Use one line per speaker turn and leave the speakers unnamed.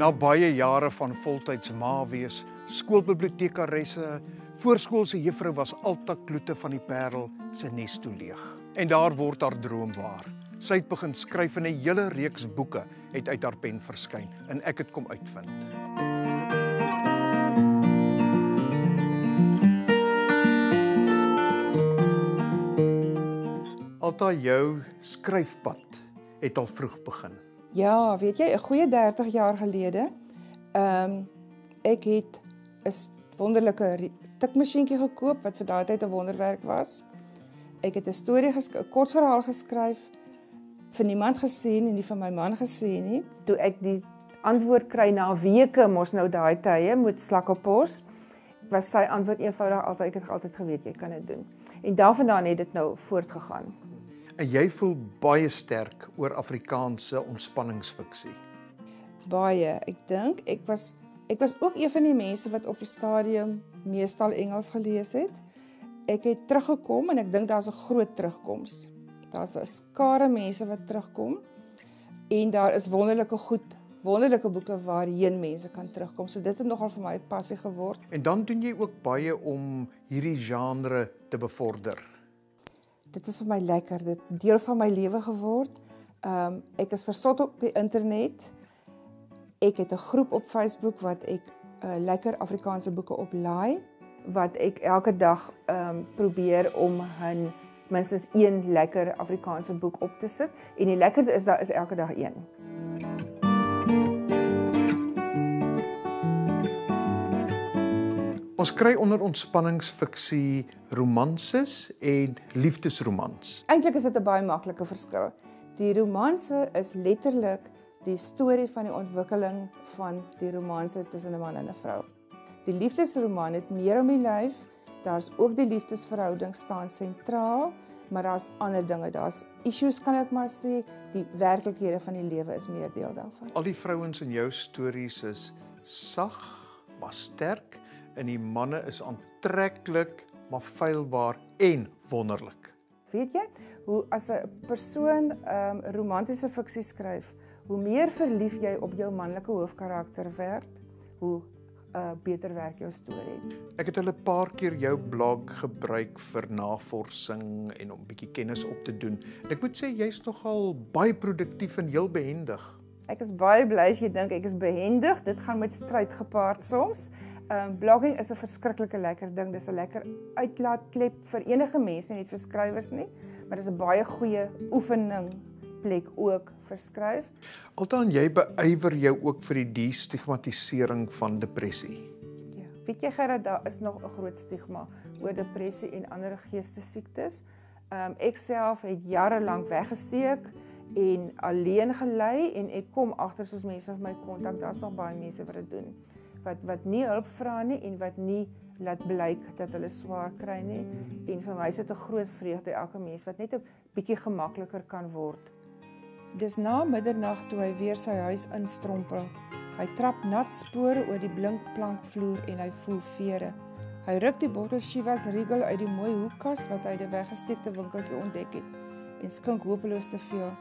Na baie jare van voltyds ma wees, skoolbibliotekaresse, voorskoolse juffrou was Alta Kloete van die Parel se nes toe leeg. En daar word haar droom waar. Sy het begin skryf en 'n hele reeks boeke het uit haar pen verskyn en ek het kom uitvind. Alta jou skryfpad het al vroeg begin.
Ja, weet jy, 'n goeie 30 jaar gelede, ehm um, ek het 'n wonderlike tikmasjienkie gekoop wat vir daai tyd 'n wonderwerk was. Ek het 'n storie geskryf, 'n kort verhaal geskryf vir niemand gesien en nie vir my man gesien nie. Toe ek die antwoord kry na weke mos nou daai tye moet slakkepos was sy antwoord eenvoudig altyd ek het altyd geweet jy kan dit doen. En daarvandaan het dit nou voortgegaan.
En jy voel baie sterk oor Afrikaanse ontspanningsfiksie.
Baie. Ek dink ek was ek was ook een van die mense wat op 'n stadium meestal Engels gelees het. Ek het teruggekom en ek dink daar's 'n groot terugkoms. Daar's 'n skare mense wat terugkom en daar is wonderlike goed, wonderlike boeke waarheen mense kan terugkom. So dit het nogal vir my 'n passie geword.
En dan doen jy ook baie om hierdie genre te bevorder.
Dit is vir my lekker, dit deel van my lewe geword. Ehm um, ek is versot op die internet. Ek het 'n groep op Facebook wat ek uh, lekker Afrikaanse boeke oplaai wat ek elke dag ehm um, probeer om 'n minstens een lekker Afrikaanse boek op te sit en die lekkerste is daar is elke dag een.
Ons kry onder ontspanningsfiksie romanses en liefdesromans.
Eintlik is dit 'n baie maklike verskil. Die romanse is letterlik die storie van die ontwikkeling van die romanse tussen 'n man en 'n vrou. Die liefdesroman het meer om die lyf. Daar's ook die liefdesverhouding staan sentraal, maar daar's ander dinge. Daar's issues kan ek maar sê, die werklikhede van die lewe is meer deel daarvan.
Al die vrouens in jou stories is sag, maar sterk en die manne is aantreklik, maar feilbaar en wonderlik.
Weet jy, hoe as 'n persoon 'n um, ehm, romantiese fiksie skryf, hoe meer verlief jy op jou manlike hoofkarakter word, hoe uh beter werk jou storie.
Ek het hulle 'n paar keer jou blog gebruik vir navorsing en om bietjie kennis op te doen. En ek moet sê jy's nogal baie produktief en heel behendig.
Ek is baie bly as jy dink ek is behendig. Dit gaan met stryd gepaard soms. Um blogging is 'n verskriklike lekker ding. Dis 'n lekker uitlaatklep vir enige mense, nie net vir skrywers nie, maar dis 'n baie goeie oefening plek ook verskryf.
Altaan jy beywer jou ook vir die destigmatisering van depressie.
Ja, weet jy Gerard, daar is nog 'n groot stigma oor depressie en ander geestesiektes. Ehm um, ek self het jare lank weggesteek en alleen gelei en ek kom agter soos mense vir my kontak, daar's nog baie mense wat dit doen wat wat nie hulp vra nie en wat nie laat blyk dat hulle swaar kry nie en vir my is dit 'n groot vreugde elke mens wat net 'n bietjie gemakliker kan word Dis na middernag toe hy weer sy huis instrompel. Hy trap nat spore oor die blink plankvloer en hy voel vere. Hy ruk die bottel Chivas Regal uit die mooi hoekkas wat hy uit 'n weggesteekte winkeltjie ontdek het en skink hopeloos te veel.